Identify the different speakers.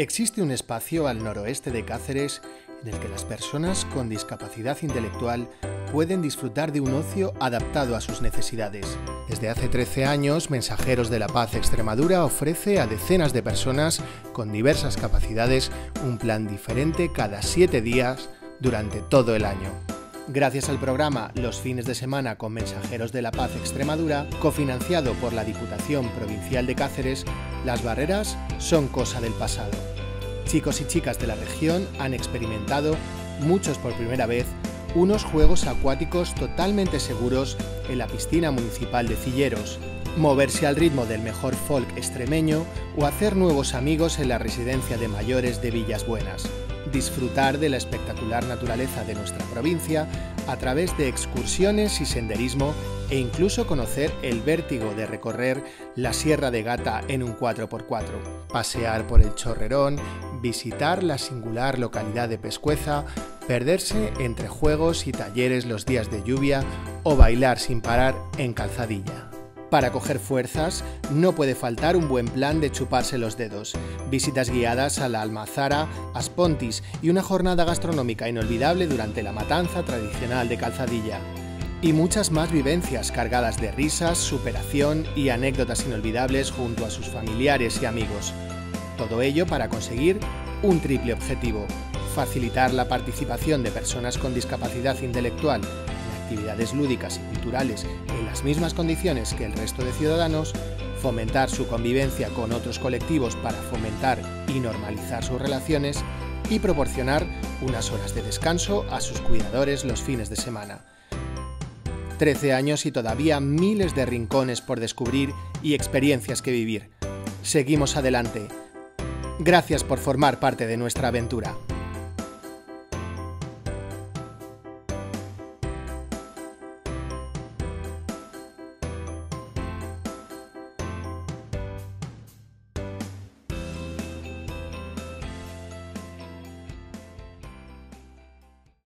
Speaker 1: Existe un espacio al noroeste de Cáceres en el que las personas con discapacidad intelectual pueden disfrutar de un ocio adaptado a sus necesidades. Desde hace 13 años, Mensajeros de la Paz Extremadura ofrece a decenas de personas con diversas capacidades un plan diferente cada 7 días durante todo el año. Gracias al programa Los fines de semana con Mensajeros de la Paz Extremadura, cofinanciado por la Diputación Provincial de Cáceres, las barreras son cosa del pasado. Chicos y chicas de la región han experimentado, muchos por primera vez, unos juegos acuáticos totalmente seguros en la piscina municipal de Cilleros, moverse al ritmo del mejor folk extremeño o hacer nuevos amigos en la residencia de mayores de Villas Buenas disfrutar de la espectacular naturaleza de nuestra provincia a través de excursiones y senderismo e incluso conocer el vértigo de recorrer la Sierra de Gata en un 4x4, pasear por el Chorrerón, visitar la singular localidad de Pescueza, perderse entre juegos y talleres los días de lluvia o bailar sin parar en calzadilla. Para coger fuerzas, no puede faltar un buen plan de chuparse los dedos, visitas guiadas a la Almazara, Aspontis y una jornada gastronómica inolvidable durante la matanza tradicional de Calzadilla. Y muchas más vivencias cargadas de risas, superación y anécdotas inolvidables junto a sus familiares y amigos. Todo ello para conseguir un triple objetivo, facilitar la participación de personas con discapacidad intelectual actividades lúdicas y culturales en las mismas condiciones que el resto de ciudadanos, fomentar su convivencia con otros colectivos para fomentar y normalizar sus relaciones y proporcionar unas horas de descanso a sus cuidadores los fines de semana. 13 años y todavía miles de rincones por descubrir y experiencias que vivir. Seguimos adelante. Gracias por formar parte de nuestra aventura.